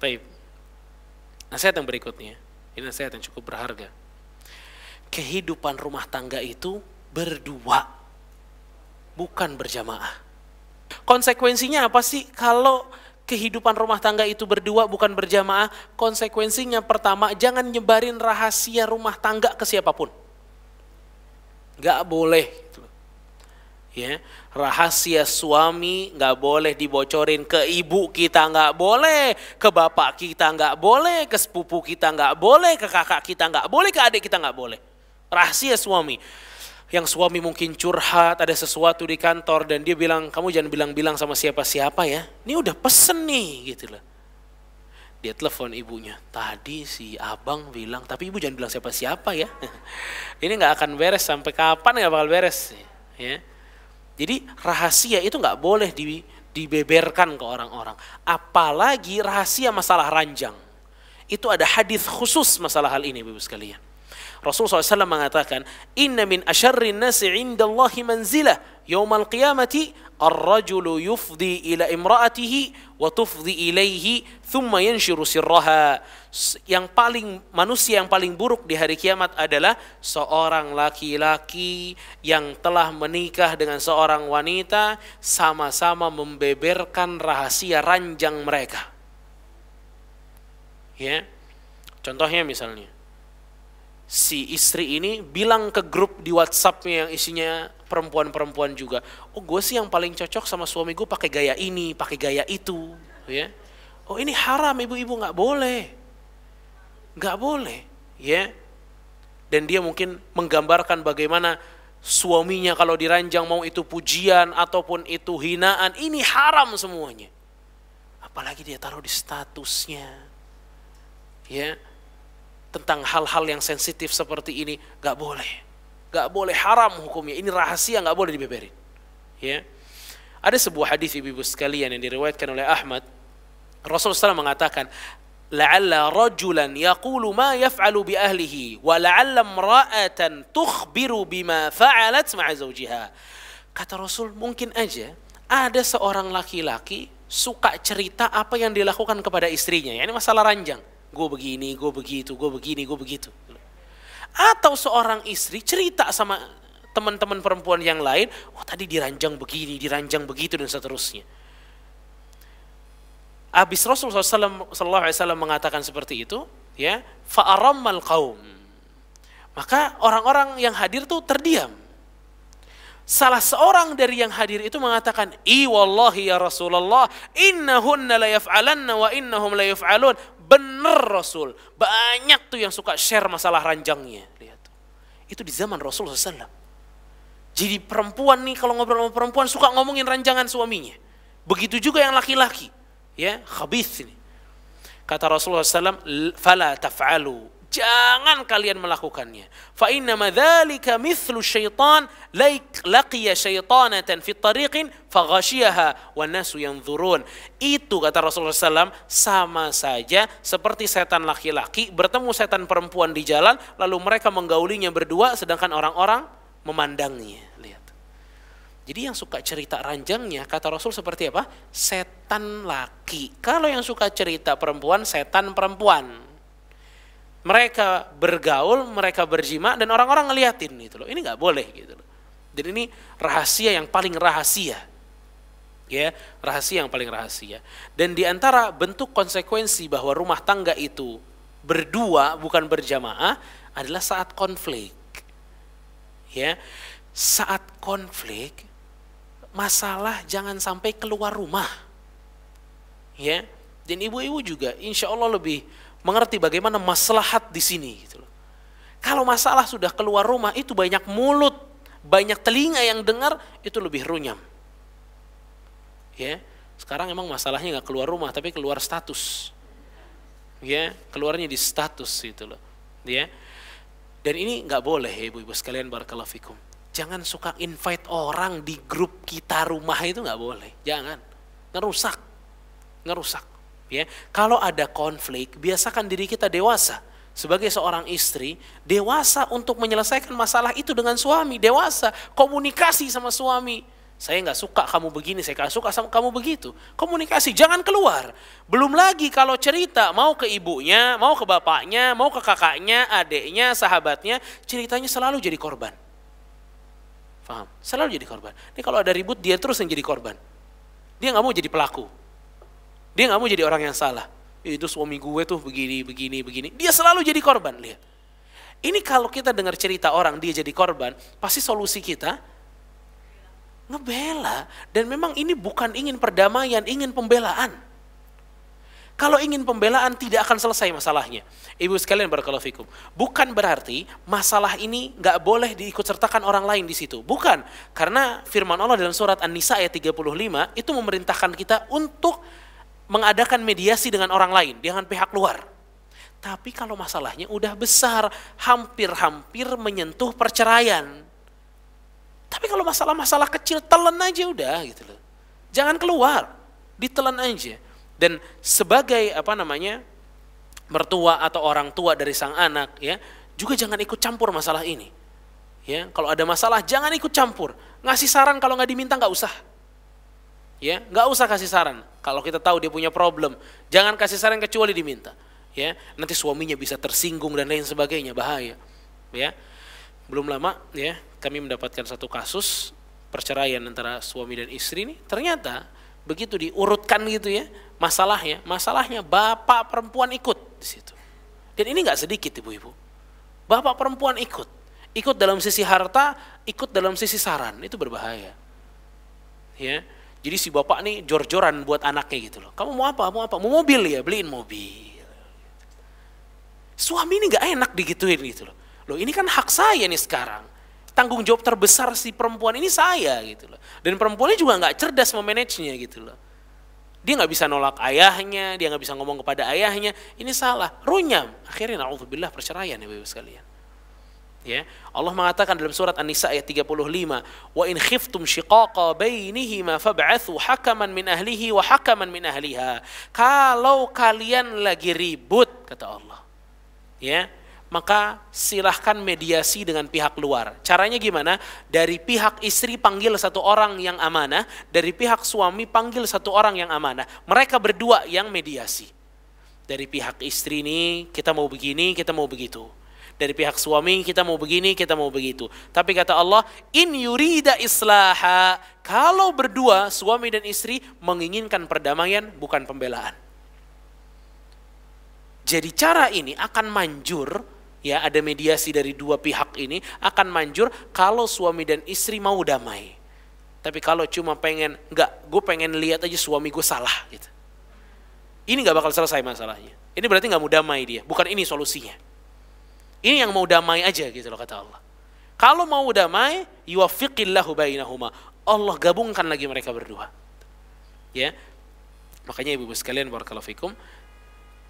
Taib. Nasihat yang berikutnya, ini nasihat yang cukup berharga. Kehidupan rumah tangga itu berdua, bukan berjamaah. Konsekuensinya apa sih kalau kehidupan rumah tangga itu berdua bukan berjamaah? Konsekuensinya pertama, jangan nyebarin rahasia rumah tangga ke siapa pun. Gak boleh. gitu. Ya, rahasia suami nggak boleh dibocorin ke ibu kita nggak boleh, ke bapak kita nggak boleh, ke sepupu kita nggak boleh, ke kakak kita nggak boleh, ke adik kita nggak boleh. Rahasia suami. Yang suami mungkin curhat, ada sesuatu di kantor dan dia bilang, kamu jangan bilang-bilang sama siapa-siapa ya. Ini udah pesen nih gitu loh. Dia telepon ibunya, tadi si abang bilang, tapi ibu jangan bilang siapa-siapa ya. Ini nggak akan beres sampai kapan nggak bakal beres. Ya. Jadi rahasia itu nggak boleh di, dibeberkan ke orang-orang. Apalagi rahasia masalah ranjang. Itu ada hadis khusus masalah hal ini, Ibu sekalian. Rasulullah SAW mengatakan, Inna min asyarrin nasi indallahi manzilah yawmal qiyamati ar-rajulu yufdi ila imra'atihi wa tufdi ilaihi thumma yanshiru sirraha. Yang paling manusia yang paling buruk di hari kiamat adalah seorang laki-laki yang telah menikah dengan seorang wanita sama-sama membeberkan rahasia ranjang mereka. Ya. Contohnya misalnya si istri ini bilang ke grup di WhatsAppnya yang isinya perempuan-perempuan juga, oh gue sih yang paling cocok sama suami gue pakai gaya ini, pakai gaya itu, ya. Oh ini haram ibu-ibu nggak boleh, nggak boleh, ya. Dan dia mungkin menggambarkan bagaimana suaminya kalau diranjang mau itu pujian ataupun itu hinaan, ini haram semuanya. Apalagi dia taruh di statusnya, ya tentang hal-hal yang sensitif seperti ini nggak boleh. Nggak boleh haram hukumnya. Ini rahasia nggak boleh dibeberin. Ya. Ada sebuah hadis ibu-ibu sekalian yang diriwayatkan oleh Ahmad. Rasulullah SAW mengatakan la'alla rajulan yaqulu ma yaf'alu bi ahlihi wa la'alla imra'atan tukhbiru bima fa'alat kata Rasul mungkin aja ada seorang laki-laki suka cerita apa yang dilakukan kepada istrinya. Ya ini masalah ranjang gue begini, gue begitu, gue begini, gue begitu. Atau seorang istri cerita sama teman-teman perempuan yang lain, oh tadi diranjang begini, diranjang begitu dan seterusnya. Habis Rasulullah SAW mengatakan seperti itu, ya, fa'arammal kaum. Maka orang-orang yang hadir tuh terdiam. Salah seorang dari yang hadir itu mengatakan, "I wallahi ya Rasulullah, innahunna la wa innahum la yaf'alun." Bener Rasul. Banyak tuh yang suka share masalah ranjangnya. Lihat. Itu di zaman Rasul SAW. Jadi perempuan nih kalau ngobrol sama perempuan suka ngomongin ranjangan suaminya. Begitu juga yang laki-laki. Ya, khabith ini. Kata Rasulullah SAW, fala taf'alu Jangan kalian melakukannya. Fa inna dzalika mithlu syaitan laqiya syaitanatan fi tariqin faghashiyaha wan nasu yanzurun. Itu kata Rasulullah SAW sama saja seperti setan laki-laki bertemu setan perempuan di jalan lalu mereka menggaulinya berdua sedangkan orang-orang memandangnya. Lihat. Jadi yang suka cerita ranjangnya kata Rasul seperti apa? Setan laki. Kalau yang suka cerita perempuan setan perempuan mereka bergaul, mereka berjima dan orang-orang ngeliatin gitu loh. Ini nggak boleh gitu loh. Dan ini rahasia yang paling rahasia. Ya, rahasia yang paling rahasia. Dan di antara bentuk konsekuensi bahwa rumah tangga itu berdua bukan berjamaah adalah saat konflik. Ya. Saat konflik masalah jangan sampai keluar rumah. Ya. Dan ibu-ibu juga insya Allah lebih mengerti bagaimana maslahat di sini gitu loh. Kalau masalah sudah keluar rumah itu banyak mulut, banyak telinga yang dengar itu lebih runyam. Ya, sekarang emang masalahnya nggak keluar rumah tapi keluar status. Ya, keluarnya di status gitu loh. Ya. Dan ini nggak boleh ya ibu-ibu sekalian barakallahu fikum. Jangan suka invite orang di grup kita rumah itu nggak boleh. Jangan. Ngerusak. Ngerusak. Ya, kalau ada konflik, biasakan diri kita dewasa sebagai seorang istri, dewasa untuk menyelesaikan masalah itu dengan suami, dewasa, komunikasi sama suami. Saya nggak suka kamu begini, saya nggak suka sama kamu begitu. Komunikasi, jangan keluar. Belum lagi kalau cerita mau ke ibunya, mau ke bapaknya, mau ke kakaknya, adiknya, sahabatnya, ceritanya selalu jadi korban. Paham? Selalu jadi korban. Ini kalau ada ribut, dia terus yang jadi korban. Dia nggak mau jadi pelaku. Dia nggak mau jadi orang yang salah. Itu suami gue tuh begini, begini, begini. Dia selalu jadi korban, lihat. Ini kalau kita dengar cerita orang dia jadi korban, pasti solusi kita ngebela dan memang ini bukan ingin perdamaian, ingin pembelaan. Kalau ingin pembelaan tidak akan selesai masalahnya. Ibu sekalian barakallahu fikum. Bukan berarti masalah ini nggak boleh diikut sertakan orang lain di situ. Bukan. Karena firman Allah dalam surat An-Nisa ayat 35 itu memerintahkan kita untuk mengadakan mediasi dengan orang lain, dengan pihak luar. Tapi kalau masalahnya udah besar, hampir-hampir menyentuh perceraian, tapi kalau masalah-masalah kecil telan aja udah gitu loh. Jangan keluar, ditelan aja. Dan sebagai apa namanya mertua atau orang tua dari sang anak ya, juga jangan ikut campur masalah ini. Ya, kalau ada masalah jangan ikut campur. Ngasih saran kalau nggak diminta nggak usah. Ya, nggak usah kasih saran. Kalau kita tahu dia punya problem, jangan kasih saran kecuali diminta. Ya, nanti suaminya bisa tersinggung dan lain sebagainya, bahaya. Ya, belum lama ya kami mendapatkan satu kasus perceraian antara suami dan istri ini ternyata begitu diurutkan gitu ya masalahnya masalahnya bapak perempuan ikut di situ dan ini nggak sedikit ibu-ibu bapak perempuan ikut ikut dalam sisi harta ikut dalam sisi saran itu berbahaya ya jadi si bapak nih jor-joran buat anaknya gitu loh kamu mau apa mau apa mau mobil ya beliin mobil suami ini nggak enak digituin gitu loh Loh ini kan hak saya nih sekarang. Tanggung jawab terbesar si perempuan ini saya gitu loh. Dan perempuannya juga nggak cerdas memanagenya gitu loh. Dia nggak bisa nolak ayahnya, dia nggak bisa ngomong kepada ayahnya. Ini salah, runyam. Akhirnya naudzubillah perceraian ya Bapak sekalian. Ya, Allah mengatakan dalam surat An-Nisa ayat 35, "Wa in khiftum shiqaqa bainihima fab'athu hakaman min ahlihi wa hakaman min ahliha." Kalau kalian lagi ribut kata Allah. Ya, maka silahkan mediasi dengan pihak luar. Caranya gimana? Dari pihak istri panggil satu orang yang amanah, dari pihak suami panggil satu orang yang amanah. Mereka berdua yang mediasi. Dari pihak istri ini kita mau begini, kita mau begitu. Dari pihak suami kita mau begini, kita mau begitu. Tapi kata Allah, in yurida islaha. Kalau berdua suami dan istri menginginkan perdamaian bukan pembelaan. Jadi cara ini akan manjur ya ada mediasi dari dua pihak ini akan manjur kalau suami dan istri mau damai. Tapi kalau cuma pengen, enggak, gue pengen lihat aja suami gue salah gitu. Ini nggak bakal selesai masalahnya. Ini berarti nggak mau damai dia, bukan ini solusinya. Ini yang mau damai aja gitu loh kata Allah. Kalau mau damai, yuwafiqillahu bainahuma. Allah gabungkan lagi mereka berdua. Ya. Makanya ibu-ibu sekalian barakallahu fikum,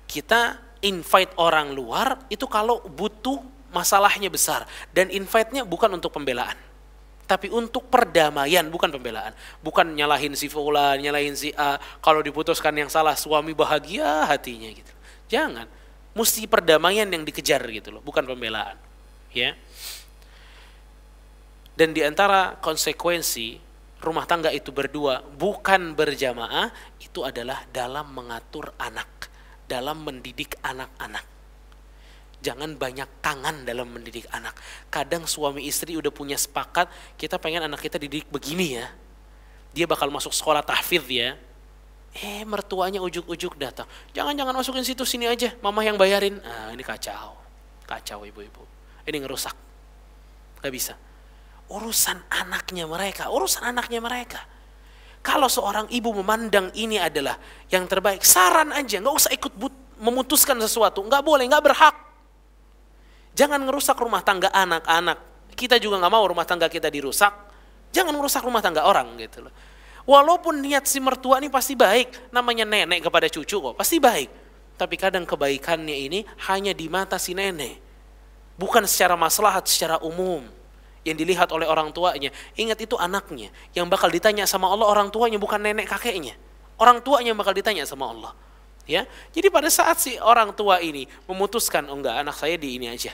kita invite orang luar itu kalau butuh masalahnya besar dan invite-nya bukan untuk pembelaan tapi untuk perdamaian bukan pembelaan bukan nyalahin si fulan nyalahin si A kalau diputuskan yang salah suami bahagia hatinya gitu jangan mesti perdamaian yang dikejar gitu loh bukan pembelaan ya dan di antara konsekuensi rumah tangga itu berdua bukan berjamaah itu adalah dalam mengatur anak dalam mendidik anak-anak. Jangan banyak tangan dalam mendidik anak. Kadang suami istri udah punya sepakat, kita pengen anak kita didik begini ya. Dia bakal masuk sekolah tahfidz ya. Eh mertuanya ujuk-ujuk datang. Jangan-jangan masukin situ sini aja, mama yang bayarin. Ah, ini kacau. Kacau ibu-ibu. Ini ngerusak. Gak bisa. Urusan anaknya mereka, urusan anaknya mereka kalau seorang ibu memandang ini adalah yang terbaik, saran aja, nggak usah ikut but, memutuskan sesuatu, nggak boleh, nggak berhak. Jangan ngerusak rumah tangga anak-anak. Kita juga nggak mau rumah tangga kita dirusak. Jangan merusak rumah tangga orang gitu loh. Walaupun niat si mertua ini pasti baik, namanya nenek kepada cucu kok, pasti baik. Tapi kadang kebaikannya ini hanya di mata si nenek. Bukan secara maslahat, secara umum yang dilihat oleh orang tuanya. Ingat itu anaknya yang bakal ditanya sama Allah orang tuanya bukan nenek kakeknya. Orang tuanya yang bakal ditanya sama Allah. Ya. Jadi pada saat si orang tua ini memutuskan oh enggak anak saya di ini aja.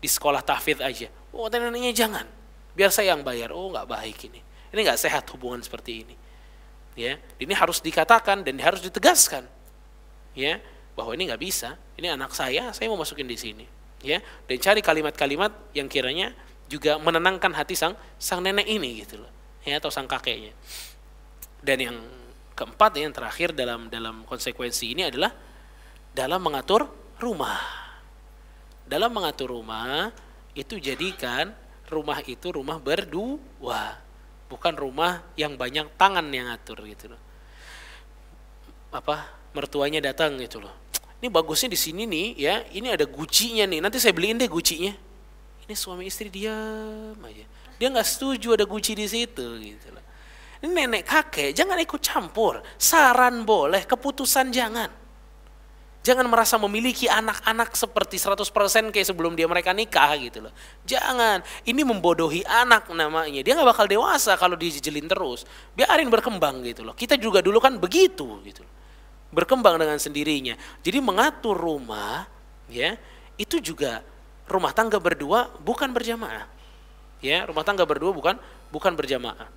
Di sekolah tahfidz aja. Oh neneknya jangan. Biar saya yang bayar. Oh enggak baik ini. Ini nggak sehat hubungan seperti ini. Ya, ini harus dikatakan dan harus ditegaskan. Ya, bahwa ini nggak bisa. Ini anak saya, saya mau masukin di sini. Ya, dan cari kalimat-kalimat yang kiranya juga menenangkan hati sang sang nenek ini gitu loh. Ya, atau sang kakeknya. Dan yang keempat yang terakhir dalam dalam konsekuensi ini adalah dalam mengatur rumah. Dalam mengatur rumah itu jadikan rumah itu rumah berdua, bukan rumah yang banyak tangan yang ngatur gitu loh. Apa mertuanya datang gitu loh. Ini bagusnya di sini nih ya, ini ada gucinya nih. Nanti saya beliin deh gucinya. Ini suami istri diam aja. Dia nggak setuju ada guci di situ gitu loh. Nenek kakek jangan ikut campur. Saran boleh, keputusan jangan. Jangan merasa memiliki anak-anak seperti 100% kayak sebelum dia mereka nikah gitu loh. Jangan. Ini membodohi anak namanya. Dia nggak bakal dewasa kalau dijejelin terus. Biarin berkembang gitu loh. Kita juga dulu kan begitu gitu. Berkembang dengan sendirinya. Jadi mengatur rumah ya itu juga rumah tangga berdua bukan berjamaah. Ya, rumah tangga berdua bukan bukan berjamaah.